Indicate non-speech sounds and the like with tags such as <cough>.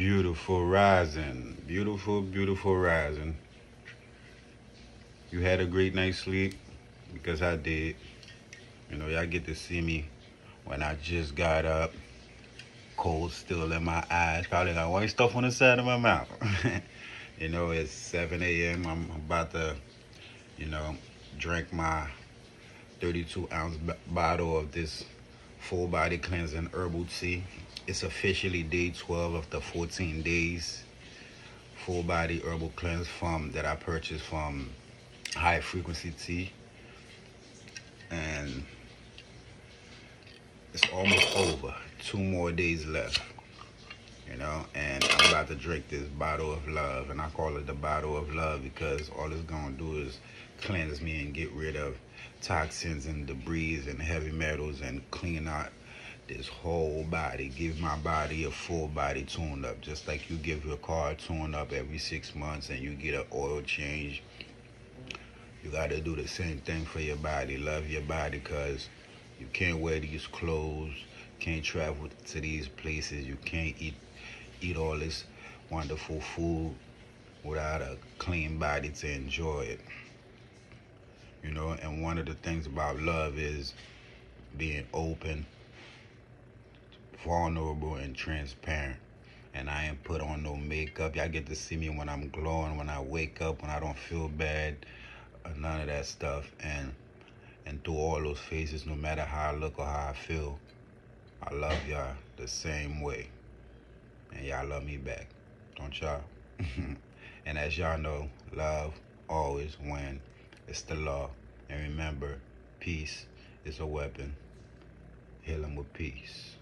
Beautiful rising. Beautiful, beautiful rising. You had a great night's sleep? Because I did. You know, y'all get to see me when I just got up. Cold still in my eyes. Probably got white stuff on the side of my mouth. <laughs> you know, it's 7 a.m. I'm about to, you know, drink my 32 ounce bottle of this full body cleansing herbal tea. It's officially day 12 of the 14 days full body herbal cleanse from that I purchased from High Frequency Tea. And it's almost over. Two more days left. You know, and I'm about to drink this bottle of love. And I call it the bottle of love because all it's gonna do is cleanse me and get rid of toxins and debris and heavy metals and clean out this whole body. Give my body a full body tune up. Just like you give your car a tune up every six months and you get an oil change. You gotta do the same thing for your body. Love your body because you can't wear these clothes, can't travel to these places, you can't eat eat all this wonderful food without a clean body to enjoy it. And one of the things about love is being open, vulnerable, and transparent. And I ain't put on no makeup. Y'all get to see me when I'm glowing, when I wake up, when I don't feel bad, none of that stuff. And and through all those phases, no matter how I look or how I feel, I love y'all the same way. And y'all love me back. Don't y'all? <laughs> and as y'all know, love always wins. It's the law. And remember, peace is a weapon. Heal them with peace.